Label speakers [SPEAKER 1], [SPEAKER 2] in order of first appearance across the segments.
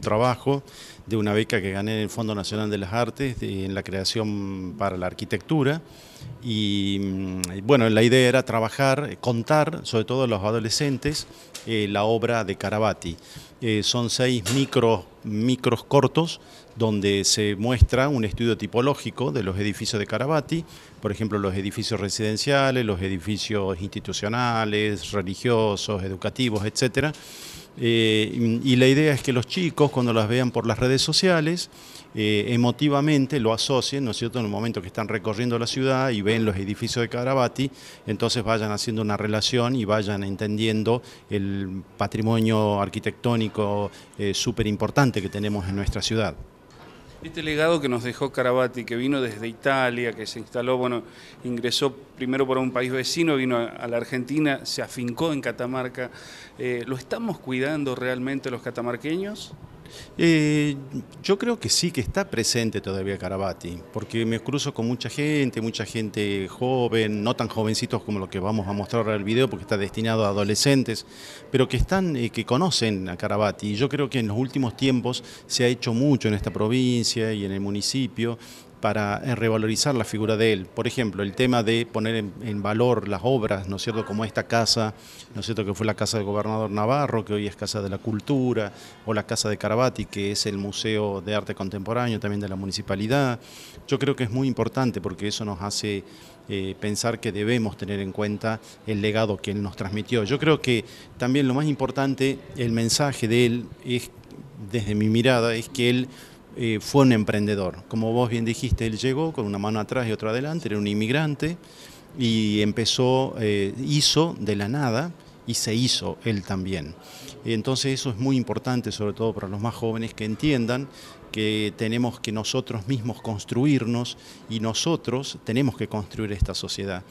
[SPEAKER 1] un trabajo de una beca que gané en el Fondo Nacional de las Artes en la creación para la arquitectura. Y mm, bueno, la idea era trabajar, contar, sobre todo a los adolescentes, eh, la obra de Carabati. Eh, son seis micros, micros cortos donde se muestra un estudio tipológico de los edificios de Carabati, por ejemplo, los edificios residenciales, los edificios institucionales, religiosos, educativos, etcétera eh, y la idea es que los chicos, cuando las vean por las redes sociales, eh, emotivamente lo asocien, ¿no es cierto?, en el momento que están recorriendo la ciudad y ven los edificios de Carabati, entonces vayan haciendo una relación y vayan entendiendo el patrimonio arquitectónico eh, súper importante que tenemos en nuestra ciudad.
[SPEAKER 2] Este legado que nos dejó Carabati, que vino desde Italia, que se instaló, bueno, ingresó primero por un país vecino, vino a la Argentina, se afincó en Catamarca, eh, ¿lo estamos cuidando realmente los catamarqueños?
[SPEAKER 1] Eh, yo creo que sí, que está presente todavía Carabati, porque me cruzo con mucha gente, mucha gente joven, no tan jovencitos como lo que vamos a mostrar en el video, porque está destinado a adolescentes, pero que están, eh, que conocen a Carabati. Y yo creo que en los últimos tiempos se ha hecho mucho en esta provincia y en el municipio para eh, revalorizar la figura de él. Por ejemplo, el tema de poner en, valor las obras, ¿no es cierto?, como esta casa, ¿no es cierto?, que fue la casa del gobernador Navarro, que hoy es Casa de la Cultura, o la Casa de Carabati, que es el Museo de Arte Contemporáneo también de la municipalidad. Yo creo que es muy importante porque eso nos hace eh, pensar que debemos tener en cuenta el legado que él nos transmitió. Yo creo que también lo más importante, el mensaje de él es, desde mi mirada, es que él eh, fue un emprendedor. Como vos bien dijiste, él llegó con una mano atrás y otra adelante, era un inmigrante y empezó, eh, hizo de la nada y se hizo él también. Entonces eso es muy importante, sobre todo para los más jóvenes, que entiendan que tenemos que nosotros mismos construirnos y nosotros tenemos que construir esta sociedad.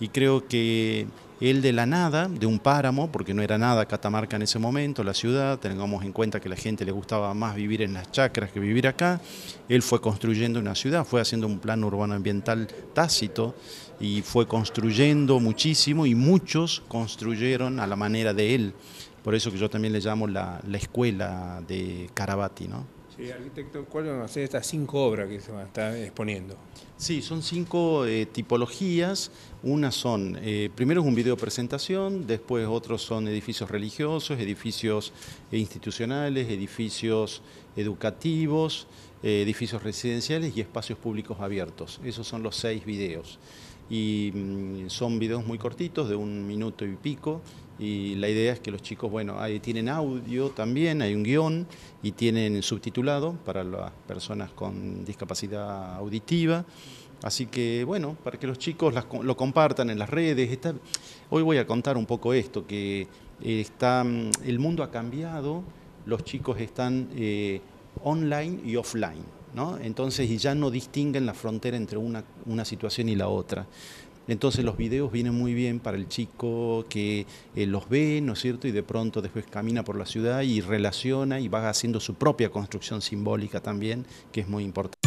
[SPEAKER 1] Y creo que él de la nada, de un páramo, porque no era nada Catamarca en ese momento, la ciudad, tengamos en cuenta que a la gente le gustaba más vivir en las chacras que vivir acá, él fue construyendo una ciudad, fue haciendo un plan urbano ambiental tácito y fue construyendo muchísimo y muchos construyeron a la manera de él. Por eso que yo también le llamo la, la escuela de Carabati, ¿no?
[SPEAKER 3] Arquitecto, ¿cuáles van a ser estas cinco obras que se van a estar exponiendo?
[SPEAKER 1] Sí, son cinco eh, tipologías. Una son, eh, primero es un video presentación, después otros son edificios religiosos, edificios institucionales, edificios educativos, eh, edificios residenciales y espacios públicos abiertos. Esos son los seis videos y mm, son videos muy cortitos, de un minuto y pico, y la idea es que los chicos, bueno, ahí tienen audio también, hay un guion y tienen subtitulado para las personas con discapacidad auditiva. Así que, bueno, para que los chicos lo compartan en las redes. hoy voy a contar un poco esto, que está, mm, el mundo ha cambiado, los chicos están eh, online y offline. Entonces, y ya no distinguen la frontera entre una, una situación y la otra. Entonces los videos vienen muy bien para el chico que eh, los ve, ¿no es cierto? Y de pronto después camina por la ciudad y relaciona y va haciendo su propia construcción simbólica también, que es muy importante.